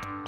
Jag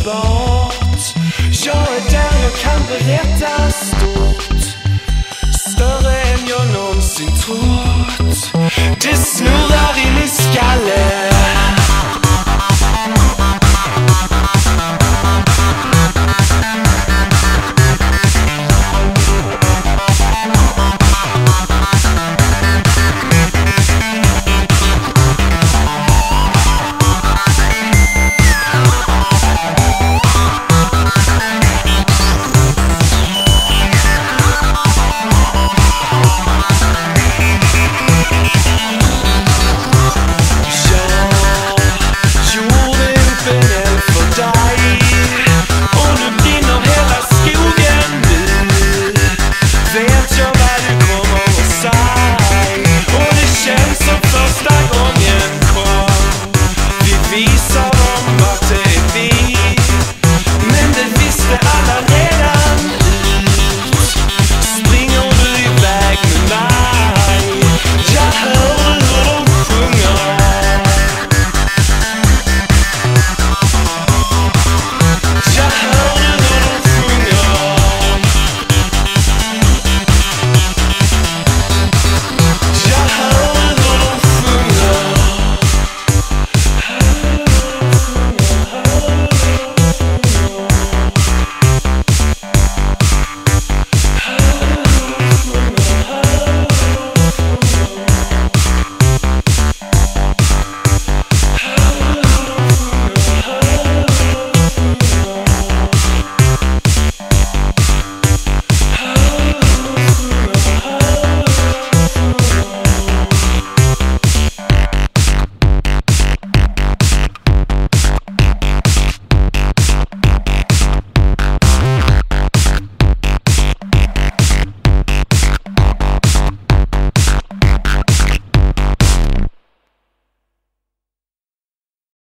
underbart Jag är där, jag kan berätta